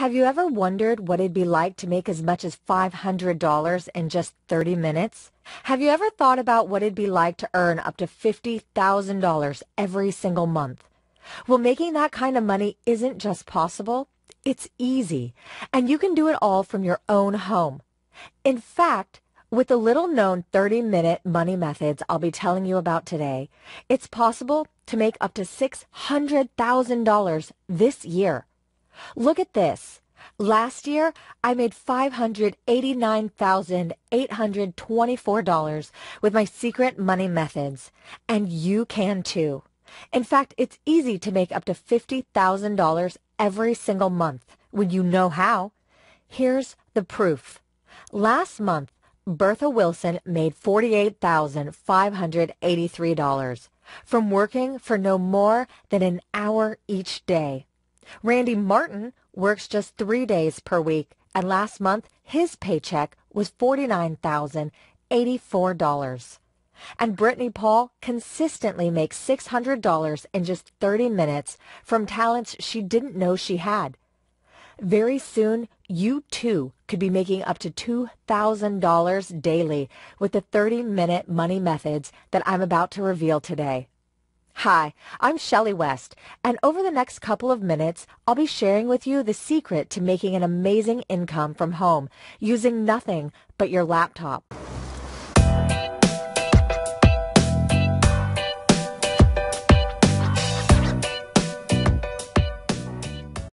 Have you ever wondered what it'd be like to make as much as $500 in just 30 minutes? Have you ever thought about what it'd be like to earn up to $50,000 every single month? Well, making that kind of money isn't just possible, it's easy, and you can do it all from your own home. In fact, with the little-known 30-minute money methods I'll be telling you about today, it's possible to make up to $600,000 this year. Look at this. Last year, I made $589,824 with my secret money methods, and you can too. In fact, it's easy to make up to $50,000 every single month when you know how. Here's the proof. Last month, Bertha Wilson made $48,583 from working for no more than an hour each day. Randy Martin works just three days per week, and last month his paycheck was $49,084. And Brittany Paul consistently makes $600 in just 30 minutes from talents she didn't know she had. Very soon, you too could be making up to $2,000 daily with the 30-minute money methods that I'm about to reveal today. Hi, I'm Shelly West, and over the next couple of minutes, I'll be sharing with you the secret to making an amazing income from home using nothing but your laptop.